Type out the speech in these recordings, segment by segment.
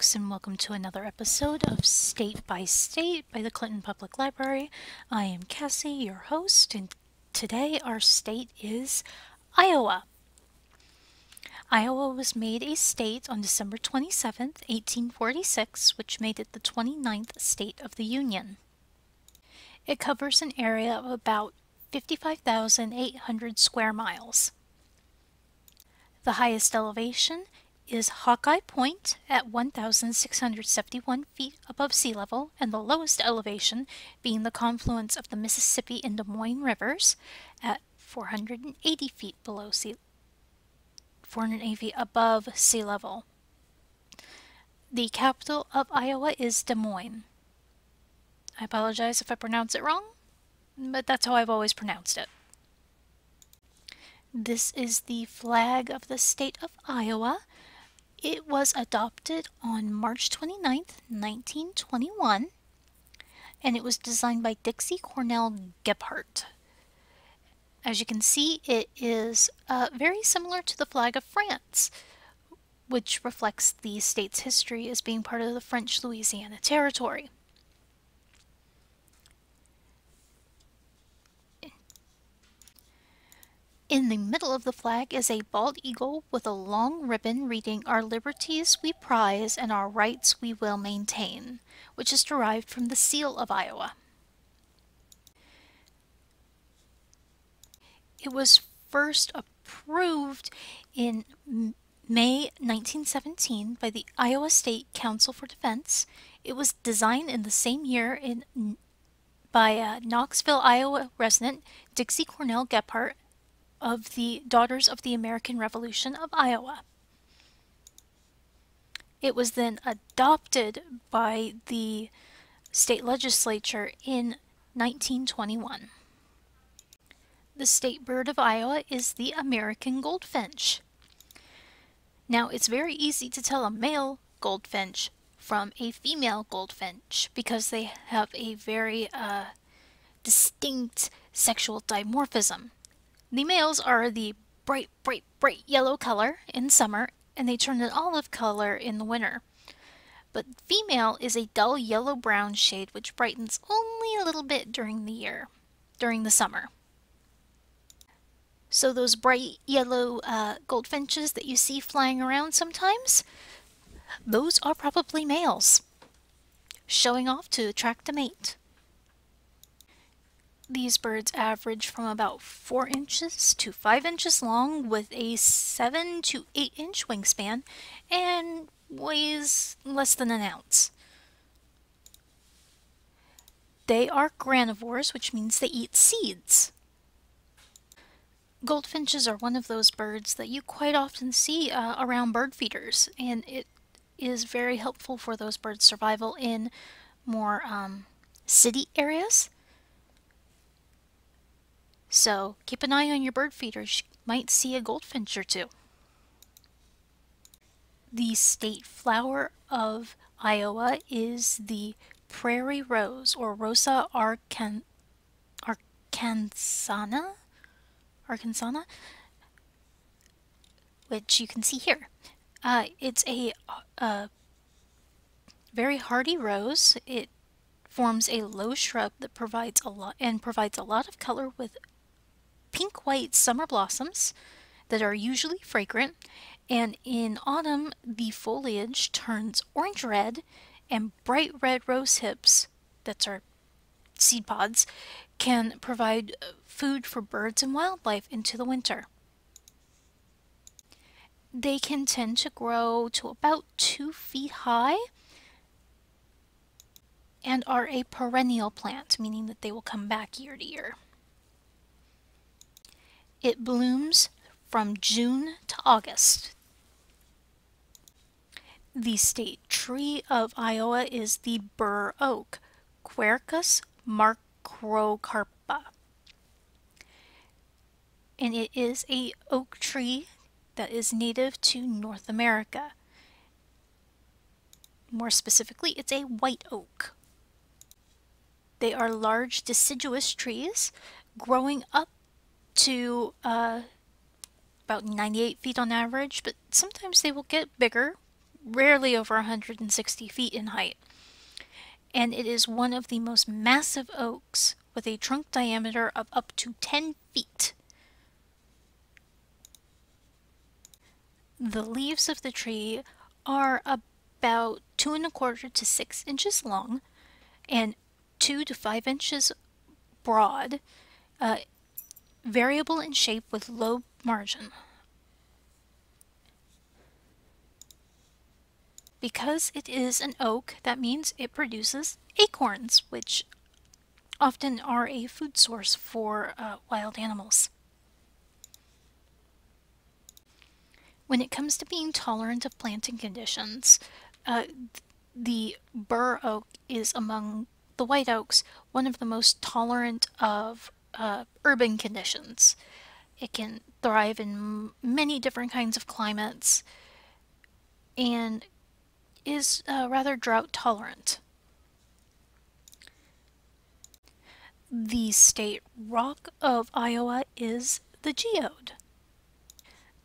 Folks, and welcome to another episode of State by State by the Clinton Public Library. I am Cassie, your host, and today our state is Iowa. Iowa was made a state on December 27, 1846, which made it the 29th state of the Union. It covers an area of about 55,800 square miles. The highest elevation is Hawkeye Point at 1,671 feet above sea level, and the lowest elevation being the confluence of the Mississippi and Des Moines rivers at 480 feet below sea 480 feet above sea level. The capital of Iowa is Des Moines. I apologize if I pronounce it wrong, but that's how I've always pronounced it. This is the flag of the state of Iowa. It was adopted on March 29th, 1921, and it was designed by Dixie Cornell Gebhardt. As you can see, it is uh, very similar to the flag of France, which reflects the state's history as being part of the French Louisiana Territory. In the middle of the flag is a bald eagle with a long ribbon reading, Our liberties we prize and our rights we will maintain, which is derived from the seal of Iowa. It was first approved in May 1917 by the Iowa State Council for Defense. It was designed in the same year in, by a Knoxville, Iowa resident Dixie Cornell Gebhardt of the Daughters of the American Revolution of Iowa. It was then adopted by the state legislature in 1921. The state bird of Iowa is the American goldfinch. Now, it's very easy to tell a male goldfinch from a female goldfinch because they have a very uh, distinct sexual dimorphism. The males are the bright, bright, bright yellow color in summer, and they turn an olive color in the winter. But female is a dull yellow-brown shade which brightens only a little bit during the year, during the summer. So those bright yellow uh, goldfinches that you see flying around sometimes, those are probably males, showing off to attract a mate. These birds average from about 4 inches to 5 inches long with a 7 to 8 inch wingspan and weighs less than an ounce. They are granivores, which means they eat seeds. Goldfinches are one of those birds that you quite often see uh, around bird feeders, and it is very helpful for those birds' survival in more um, city areas. So keep an eye on your bird feeders. You might see a goldfinch or two. The state flower of Iowa is the prairie rose or Rosa arcan arkansana, arkansana, which you can see here. Uh, it's a, a very hardy rose. It forms a low shrub that provides a lot and provides a lot of color with pink-white summer blossoms that are usually fragrant, and in autumn the foliage turns orange-red and bright red rose hips, that's our seed pods, can provide uh, food for birds and wildlife into the winter. They can tend to grow to about two feet high and are a perennial plant, meaning that they will come back year to year. It blooms from June to August. The state tree of Iowa is the bur oak, Quercus macrocarpa. And it is a oak tree that is native to North America. More specifically, it's a white oak. They are large deciduous trees growing up to uh, about 98 feet on average, but sometimes they will get bigger rarely over 160 feet in height. And it is one of the most massive oaks with a trunk diameter of up to 10 feet. The leaves of the tree are about two and a quarter to six inches long and two to five inches broad, uh, variable in shape with low margin. Because it is an oak, that means it produces acorns, which often are a food source for uh, wild animals. When it comes to being tolerant of planting conditions, uh, the bur oak is among the white oaks one of the most tolerant of uh, urban conditions. It can thrive in many different kinds of climates and is uh, rather drought tolerant. The state rock of Iowa is the geode.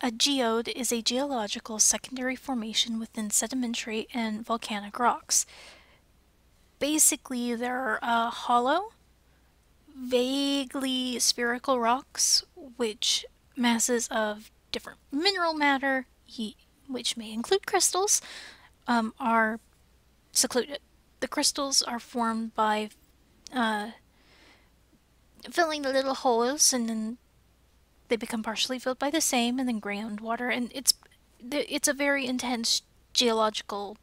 A geode is a geological secondary formation within sedimentary and volcanic rocks. Basically, they're uh, hollow, vaguely spherical rocks, which masses of different mineral matter, which may include crystals, um, are secluded. The crystals are formed by uh, filling the little holes and then they become partially filled by the same and then groundwater and it's it's a very intense geological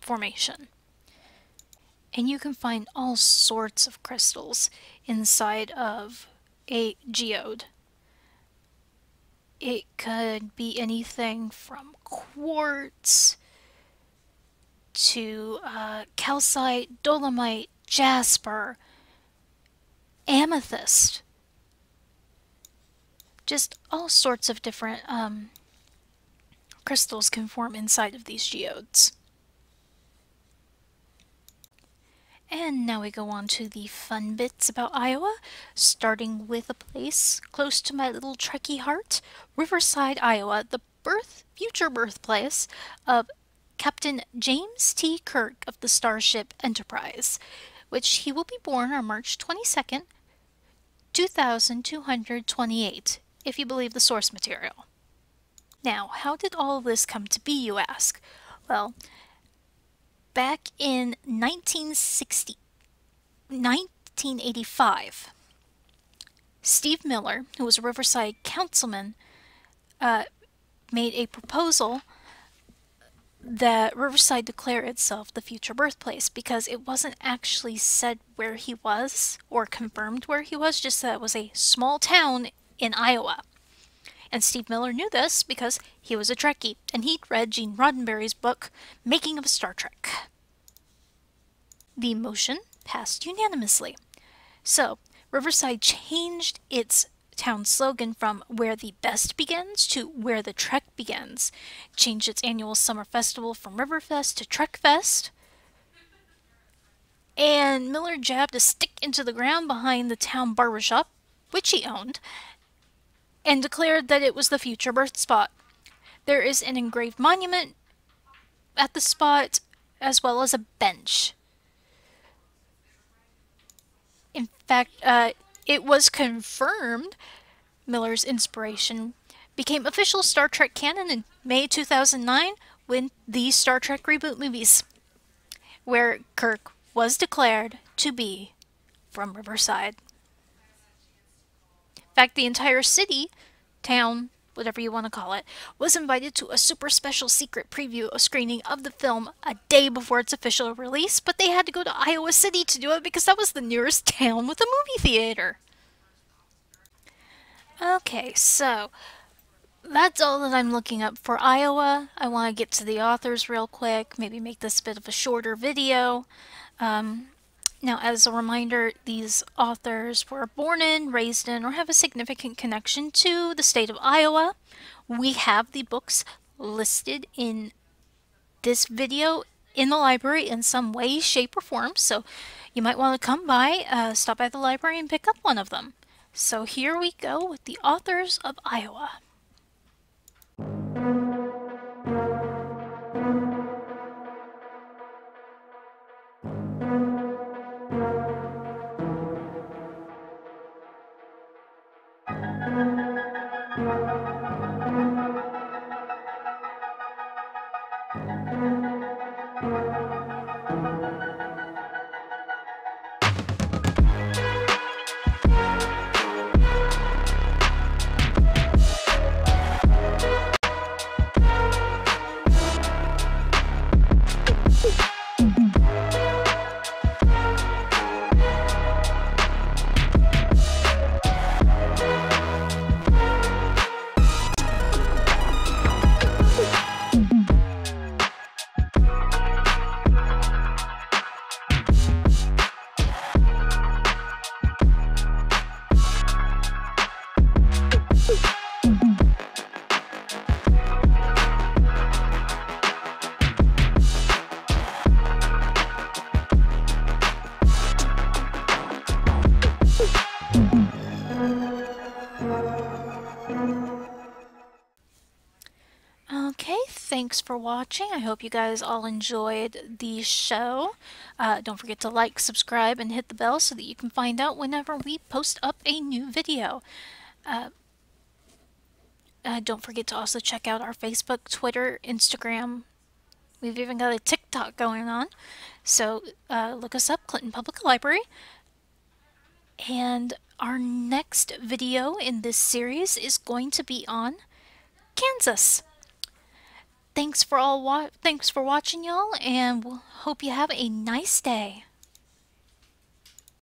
formation and you can find all sorts of crystals inside of a geode it could be anything from quartz to uh, calcite, dolomite, jasper, amethyst. Just all sorts of different um, crystals can form inside of these geodes. And now we go on to the fun bits about Iowa, starting with a place close to my little Trekkie heart, Riverside, Iowa, the birth, future birthplace of Captain James T. Kirk of the Starship Enterprise, which he will be born on March 22nd, 2228, if you believe the source material. Now, how did all this come to be, you ask? Well, back in 1960, 1985, Steve Miller, who was a Riverside councilman, uh, made a proposal that Riverside declare itself the future birthplace because it wasn't actually said where he was or confirmed where he was, just that it was a small town in Iowa. And Steve Miller knew this because he was a Trekkie and he'd read Gene Roddenberry's book, Making of a Star Trek. The motion passed unanimously. So, Riverside changed its town slogan from Where the Best Begins to Where the Trek Begins, changed its annual summer festival from Riverfest to Trekfest, and Miller jabbed a stick into the ground behind the town barbershop, which he owned, and declared that it was the future birth spot. There is an engraved monument at the spot, as well as a bench. In fact, uh, it was confirmed Miller's inspiration became official Star Trek canon in May 2009 when the Star Trek reboot movies, where Kirk was declared to be from Riverside. Fact, the entire city, town, whatever you want to call it, was invited to a super special secret preview of screening of the film a day before its official release, but they had to go to Iowa City to do it because that was the nearest town with a movie theater. Okay, so that's all that I'm looking up for Iowa. I want to get to the authors real quick, maybe make this a bit of a shorter video. Um, now, as a reminder, these authors were born in, raised in, or have a significant connection to the state of Iowa. We have the books listed in this video in the library in some way, shape, or form, so you might want to come by, uh, stop by the library, and pick up one of them. So here we go with the authors of Iowa. Thanks for watching. I hope you guys all enjoyed the show. Uh, don't forget to like, subscribe, and hit the bell so that you can find out whenever we post up a new video. Uh, uh, don't forget to also check out our Facebook, Twitter, Instagram. We've even got a TikTok going on. So uh, look us up, Clinton Public Library. And our next video in this series is going to be on Kansas. Thanks for all wa thanks for watching y'all and we'll hope you have a nice day.